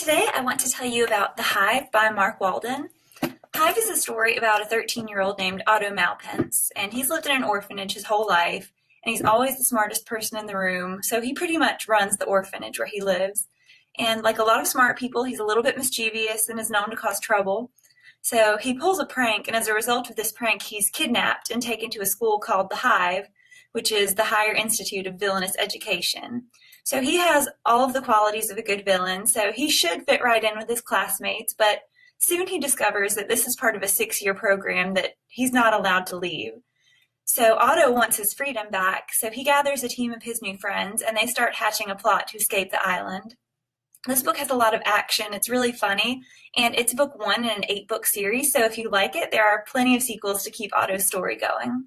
Today I want to tell you about The Hive by Mark Walden. Hive is a story about a 13 year old named Otto Malpense, and he's lived in an orphanage his whole life, and he's always the smartest person in the room, so he pretty much runs the orphanage where he lives. And like a lot of smart people, he's a little bit mischievous and is known to cause trouble. So he pulls a prank, and as a result of this prank, he's kidnapped and taken to a school called The Hive, which is the Higher Institute of Villainous Education. So he has all of the qualities of a good villain, so he should fit right in with his classmates, but soon he discovers that this is part of a six year program that he's not allowed to leave. So Otto wants his freedom back, so he gathers a team of his new friends and they start hatching a plot to escape the island. This book has a lot of action, it's really funny, and it's book one in an eight book series, so if you like it, there are plenty of sequels to keep Otto's story going.